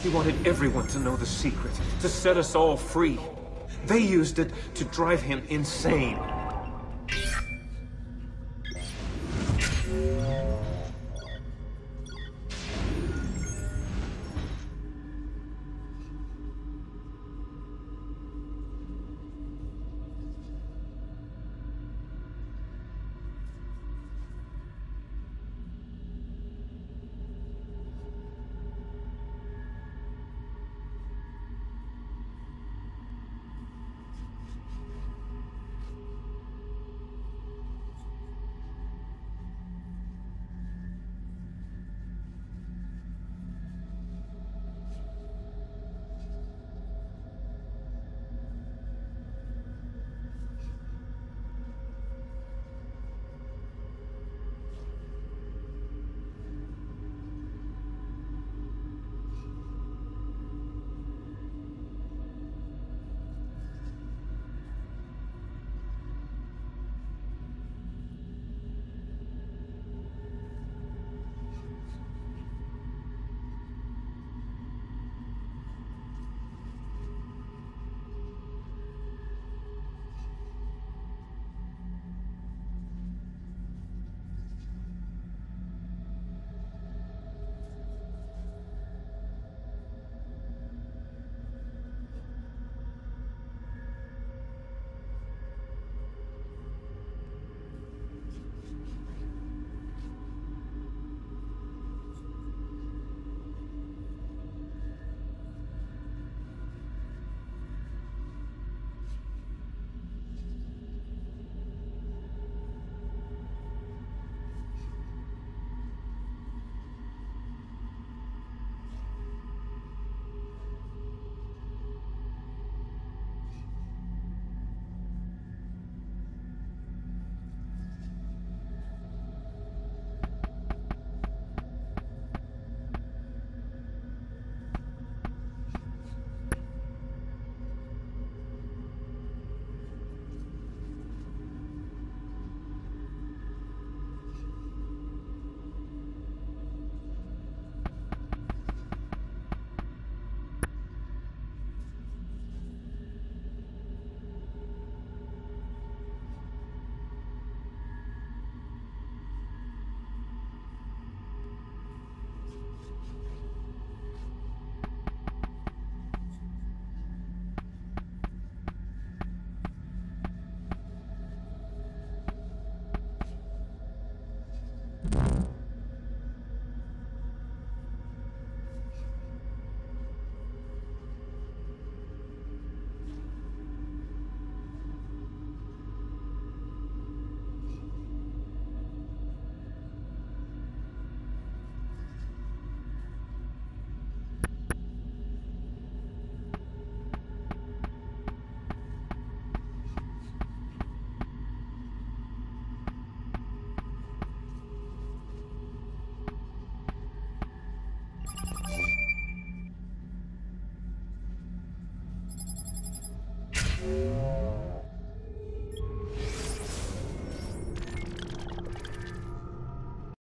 He wanted everyone to know the secret, to set us all free. They used it to drive him insane. Mm-hmm.